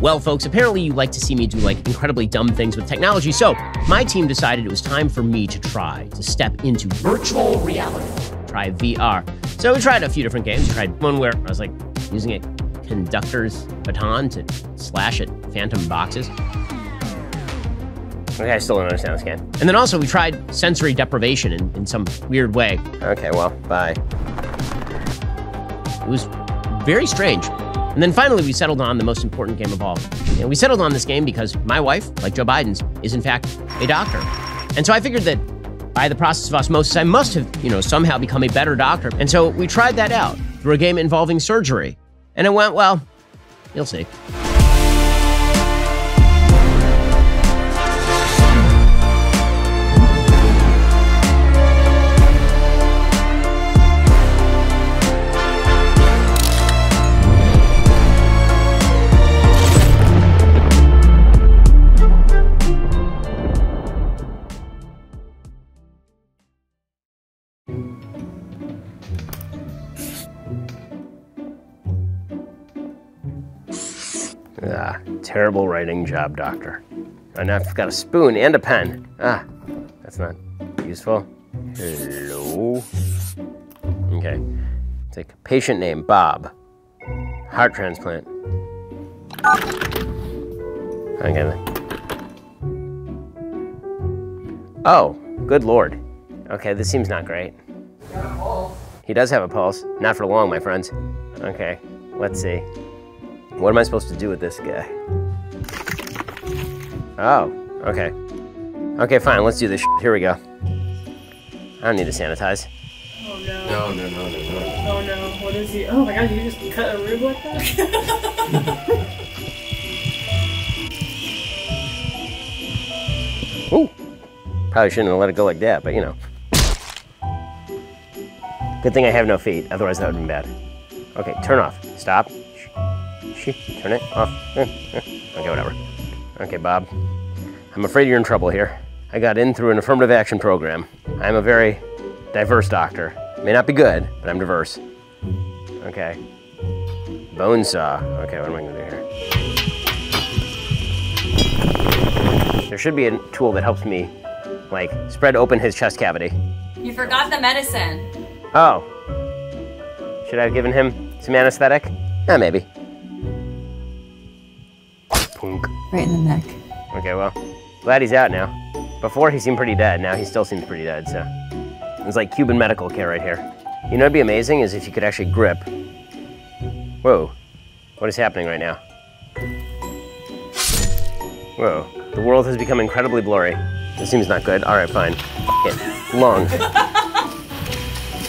Well, folks, apparently you like to see me do like incredibly dumb things with technology, so my team decided it was time for me to try to step into virtual reality. Try VR. So we tried a few different games. We tried one where I was like using a conductor's baton to slash at phantom boxes. Okay, I still don't understand this game. And then also we tried sensory deprivation in, in some weird way. Okay, well, bye. It was very strange. And then finally, we settled on the most important game of all. And we settled on this game because my wife, like Joe Biden's, is in fact a doctor. And so I figured that by the process of osmosis, I must have, you know, somehow become a better doctor. And so we tried that out through a game involving surgery. And it went well. You'll see. Terrible writing job, doctor. And I've got a spoon and a pen. Ah, that's not useful. Hello. Okay. Take patient name, Bob. Heart transplant. Okay. Oh, good lord. Okay, this seems not great. He does have a pulse. Not for long, my friends. Okay, let's see. What am I supposed to do with this guy? Oh, okay. Okay, fine, let's do this. Here we go. I don't need to sanitize. Oh no. No, no, no, no, no. Oh no. What is he? Oh my god, you just cut a rib like that? Ooh. Probably shouldn't have let it go like that, but you know. Good thing I have no feet, otherwise that would have been bad. Okay, turn off. Stop. Shh. Shh. Turn it off. Okay, whatever. Okay, Bob. I'm afraid you're in trouble here. I got in through an affirmative action program. I'm a very diverse doctor. May not be good, but I'm diverse. Okay. Bone saw. Okay, what am I gonna do here? There should be a tool that helps me, like, spread open his chest cavity. You forgot the medicine. Oh. Should I have given him some anesthetic? Yeah, maybe. Punk. Right in the neck. Okay, well, glad he's out now. Before he seemed pretty dead, now he still seems pretty dead, so. It's like Cuban medical care right here. You know what'd be amazing is if you could actually grip. Whoa. What is happening right now? Whoa. The world has become incredibly blurry. This seems not good. Alright, fine. F- it. Lung.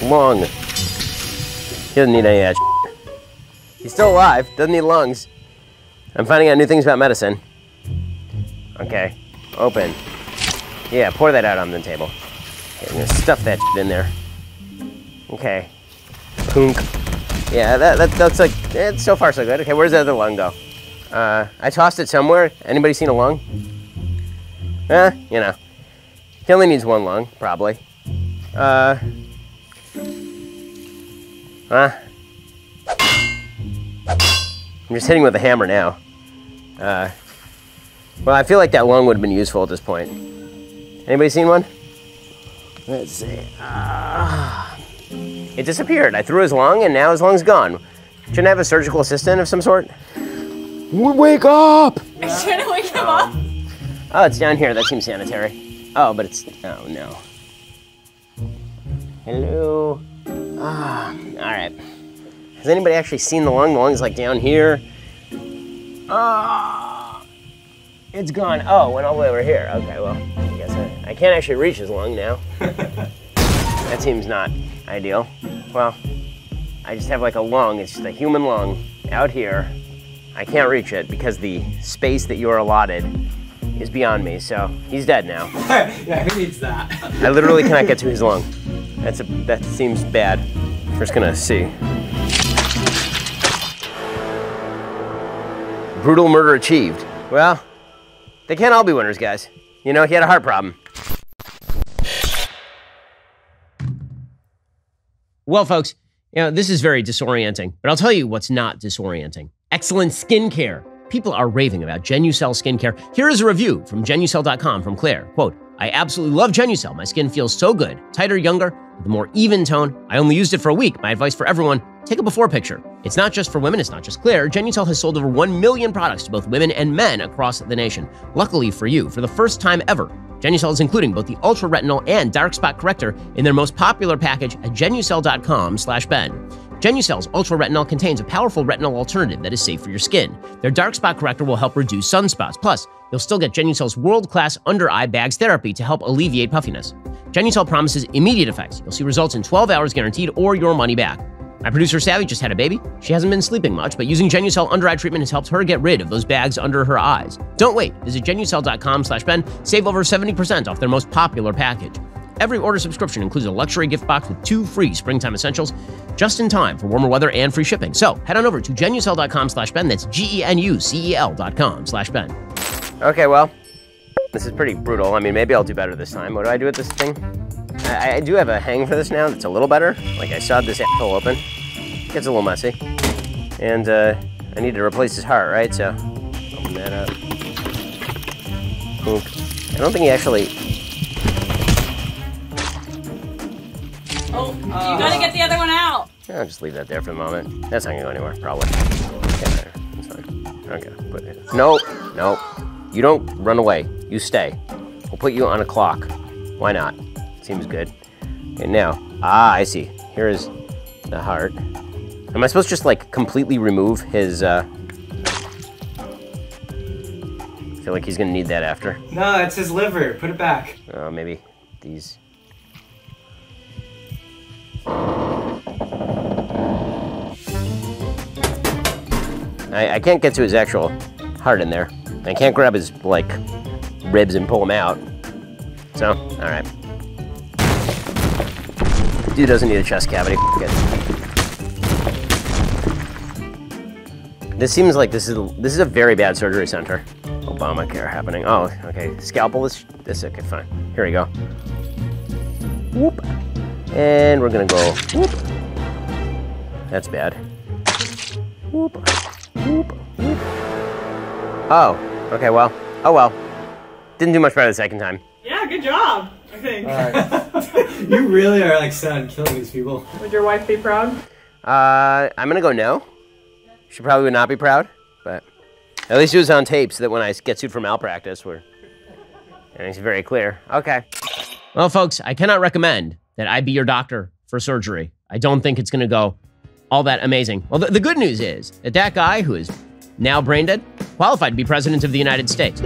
Lung. He doesn't need any of that. He's still alive, doesn't need lungs. I'm finding out new things about medicine. Okay, open. Yeah, pour that out on the table. Okay, I'm gonna stuff that in there. Okay. Punk. Yeah, that, that, that's like, eh, so far so good. Okay, where's the other lung go? Uh, I tossed it somewhere. Anybody seen a lung? Eh, you know. He only needs one lung, probably. Uh, huh? I'm just hitting with a hammer now. Uh, well, I feel like that lung would have been useful at this point. Anybody seen one? Let's see. Ah. it disappeared. I threw his lung, and now his lung's gone. Shouldn't I have a surgical assistant of some sort? Wake up! I'm trying to wake him up. Oh, it's down here. That seems sanitary. Oh, but it's. Oh, no. Hello? Ah, alright. Has anybody actually seen the lung? The lung's like down here. Ah, it's gone. Oh, went all the way over here. Okay, well, I guess I, I can't actually reach his lung now. that seems not ideal. Well, I just have like a lung. It's just a human lung out here. I can't reach it because the space that you are allotted is beyond me. So he's dead now. yeah, who needs that? I literally cannot get to his lung. That's a that seems bad. We're just gonna see. Brutal murder achieved. Well, they can't all be winners, guys. You know, he had a heart problem. Well, folks, you know, this is very disorienting, but I'll tell you what's not disorienting. Excellent skincare. People are raving about Genucel skincare. Here is a review from Genucel.com from Claire. Quote, I absolutely love Genucel. My skin feels so good. Tighter, younger, with a more even tone. I only used it for a week. My advice for everyone, take a before picture. It's not just for women, it's not just Claire. Genucel has sold over 1 million products to both women and men across the nation. Luckily for you, for the first time ever, Genucel is including both the Ultra Retinol and Dark Spot Corrector in their most popular package at genucel.com slash Ben. Genucel's Ultra Retinol contains a powerful retinol alternative that is safe for your skin. Their dark spot corrector will help reduce sunspots. Plus, you'll still get Genucel's world-class under-eye bags therapy to help alleviate puffiness. Genucel promises immediate effects. You'll see results in 12 hours guaranteed or your money back. My producer Savvy just had a baby. She hasn't been sleeping much, but using Genucel under eye treatment has helped her get rid of those bags under her eyes. Don't wait. Visit genucel.com slash Ben. Save over 70% off their most popular package. Every order subscription includes a luxury gift box with two free springtime essentials just in time for warmer weather and free shipping. So head on over to genucel.com slash Ben. That's G-E-N-U-C-E-L dot com slash Ben. Okay, well, this is pretty brutal. I mean, maybe I'll do better this time. What do I do with this thing? I, I do have a hang for this now that's a little better. Like, I sawed this asshole open. Gets a little messy. And uh, I need to replace his heart, right? So, open that up. Boom. I don't think he actually... Oh, you gotta get the other one out. I'll just leave that there for the moment. That's not gonna go anywhere, probably. Yeah, there. That's fine. Okay, put it. Nope, nope. You don't run away. You stay. We'll put you on a clock. Why not? Seems good. Okay, now. Ah, I see. Here is the heart. Am I supposed to just like completely remove his, uh... I feel like he's gonna need that after. No, it's his liver. Put it back. Uh, maybe these. I, I can't get to his actual heart in there. I can't grab his, like, ribs and pull him out. So, alright. Dude doesn't need a chest cavity. This seems like this is this is a very bad surgery center. Obamacare happening. Oh, okay. Scalpel is this. Okay, fine. Here we go. Whoop. And we're gonna go. Whoop. That's bad. Whoop. Whoop. Whoop. Oh. Okay. Well. Oh well. Didn't do much better the second time. Yeah, good job. I think. you really are like sad on killing these people. Would your wife be proud? Uh, I'm gonna go no. She probably would not be proud, but at least it was on tape so that when I get sued for malpractice, we're and it's very clear. Okay. Well, folks, I cannot recommend that I be your doctor for surgery. I don't think it's going to go all that amazing. Well, the, the good news is that that guy who is now brain dead qualified to be president of the United States.